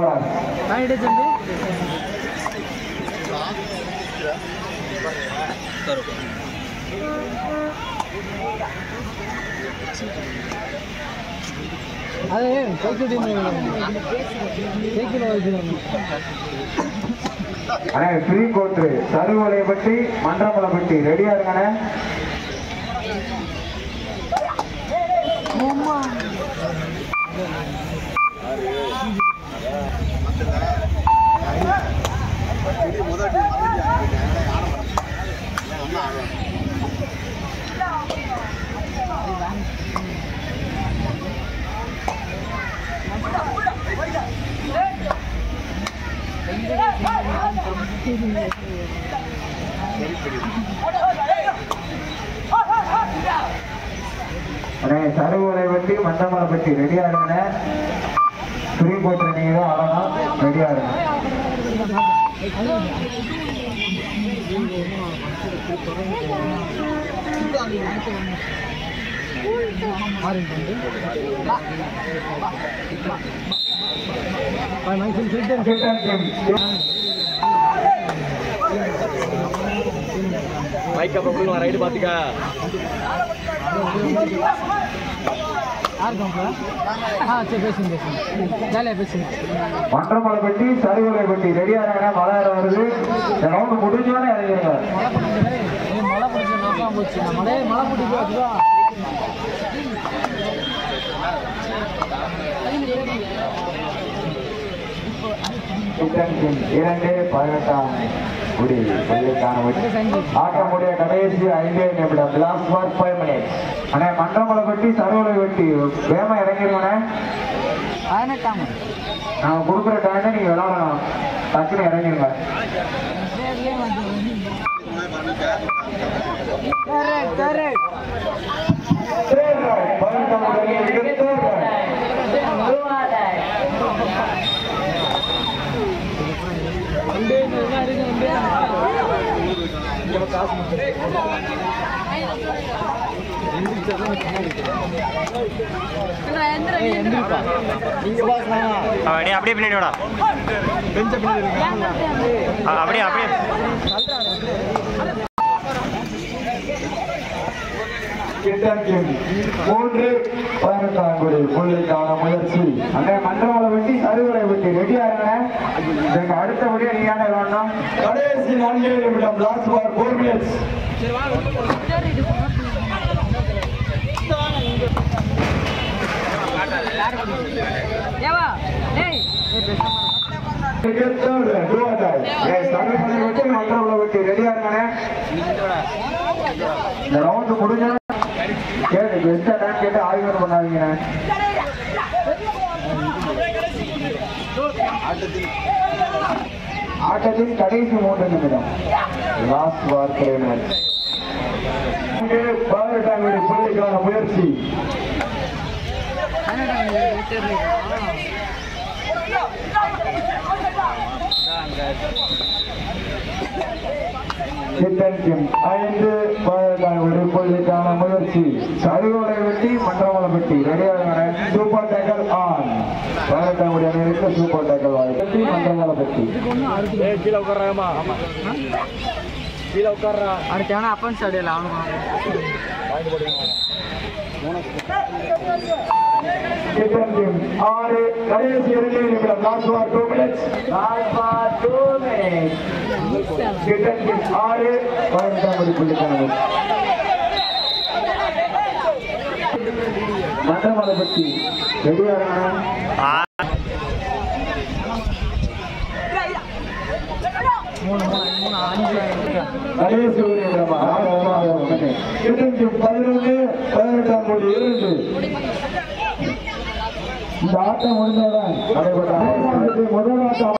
ஓடாது அதே cycle cycle அண்ணே ஃப்ரீ கோத்து சருவலையப்பட்டி மன்றமலைப்பட்டி. ரெடியா இருங்கண்ணே. Mama. அண்ணே சருவலைப்பட்டி மன்றமலைப்பட்டி ரெடியா இருங்கண்ணே ஃப்ரீ கோட்ரு நீங்க தான் ஆடணும் ரெடியா இருங்க. மைக் அப்புறம் கொடுங்க ரைடு பாத்துக்கா. மன்றமலைப்பட்டி சருவலைப்பட்டி ரெடியா இருங்கண்ணே மழை வருது ரவுண்ட் முடிஞ்சோடனே இறங்கிடுங்க மழை பிடிச்சி நாசமாக போச்சு. மழை மழை பிடிச்சி இரண்டு பதினெட்டாம். குடி பள்ளிக்கான வெற்றி. ஆட்டமுடைய கடைசி ஐந்தே நிமிடம் லாஸ்ட் ஃபார் ஃபைவ் மினிட்ஸ் அண்ணே மன்றமலை வெட்டி சருவலை வெட்டி வேகமா இறங்கிருங்கண்ணே. பதினெட்டாம் நாங்கள் கொடுக்குற டைம் நீங்க விளாடணும் டக்குன்னு இறங்கிருங்க. பதினெட்டாம் குடி அணியிற்கு third right. அப்படியே பின்னாடி அப்படியே அப்படியே. கிட்டன் team மூன்று புள்ளிக்கான முயற்சி. அண்ணே மன்றமலை வெட்டி சருவலை வெட்டி ரெடியா இருங்க. அடுத்தபடியா நீ என்ன வேணும் கடைசி நான்கு நிமிடம் லாஸ்ட் பார் ஃபோர் மினிட்ஸ் ஏவா டேய் ரெடியா இந்த ரவுண்ட் முடிஞ்சா கேட்டு பெஸ்டா டைம் கேட்டு ஆய்வு பண்ணாதீங்க ஆட்டத்தின் கடைசி மூன்று நிமிடம். லாஸ்ட் வார்த்தை பதினெட்டாம் வீடு புள்ளிக்கான முயற்சி சித்தன் ஐந்து பதினெட்டாம் வீடு புள்ளிக்கான முயற்சி. சருவலை வெட்டி மன்றமலை வெட்டி. ரெடியாக சூப்பர் டேக்கல் ஆன் பதினெட்டாம் வீடு அணியிற்கு சூப்பர் டேக்கல் வெட்டி மன்றமலை வெட்டி. கீழே உட்காராமா கீழே உட்காரா அடுத்து வேணா அப்பன் ஸ்டாடியில் அவனுக்கு சித்தன் டீம் ஆறு கடைசி நிமிடம். Last for two minutes team ஆறு பதினெட்டாம் மூணு ஒரு நிமிடம்? ஆறாவது இருபத்தி பதினொன்று பதினெட்டாம் கோடி இரண்டு. இந்த ஆட்டம் முடிந்தவுடன் நடைபெற்ற முதல் ஆட்டம்